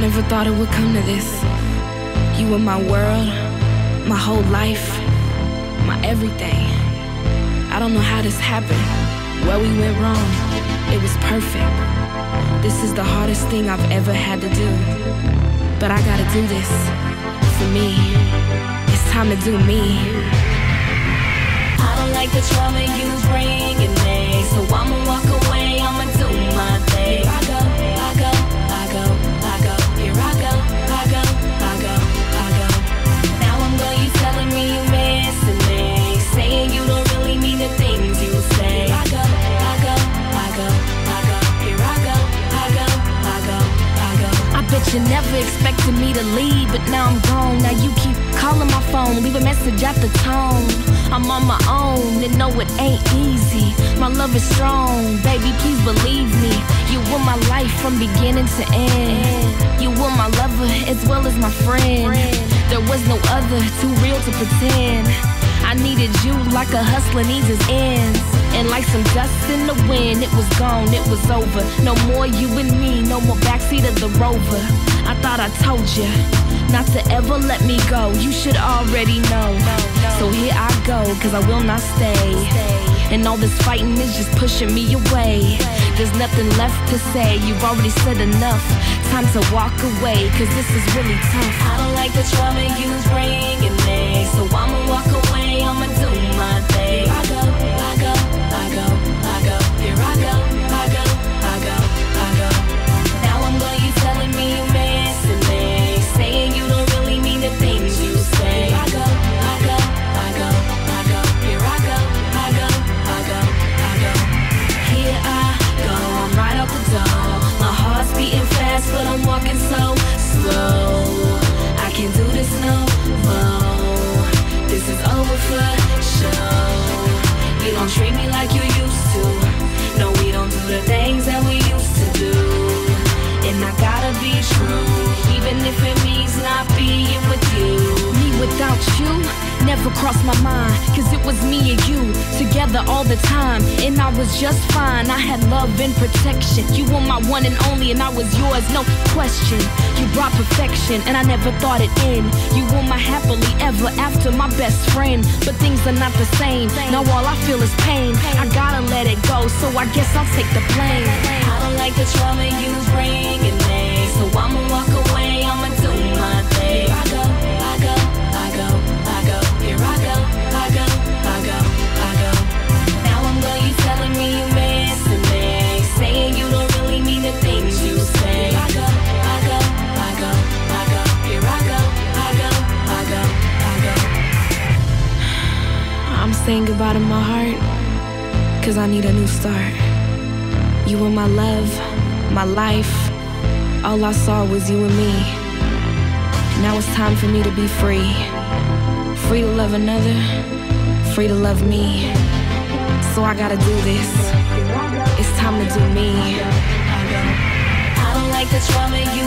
never thought it would come to this. You were my world, my whole life, my everything. I don't know how this happened, where we went wrong. It was perfect. This is the hardest thing I've ever had to do. But I gotta do this for me. It's time to do me. I don't like the trouble you bringing me, so I'ma walk away. You never expected me to leave, but now I'm gone. Now you keep calling my phone, leave a message at the tone. I'm on my own and know it ain't easy. My love is strong, baby, please believe me. You were my life from beginning to end. You were my lover as well as my friend. There was no other, too real to pretend. I needed you like a hustler needs his ends. And like some dust in the wind, it was gone, it was over. No more you and me, no more backseat of the rover. I thought I told you not to ever let me go. You should already know. So here I go, cause I will not stay. And all this fighting is just pushing me away. There's nothing left to say, you've already said enough. Time to walk away, cause this is really tough. I don't like the trouble you bringing me, so I'ma walk away. Without you never crossed my mind. Cause it was me and you together all the time. And I was just fine. I had love and protection. You were my one and only, and I was yours, no question. You brought perfection, and I never thought it in. You were my happily ever after, my best friend. But things are not the same. Now all I feel is pain. I gotta let it go, so I guess I'll take the blame. I don't like the trouble you bringing saying goodbye to my heart, cause I need a new start. You were my love, my life. All I saw was you and me. Now it's time for me to be free. Free to love another, free to love me. So I gotta do this. It's time to do me. I don't like the trauma you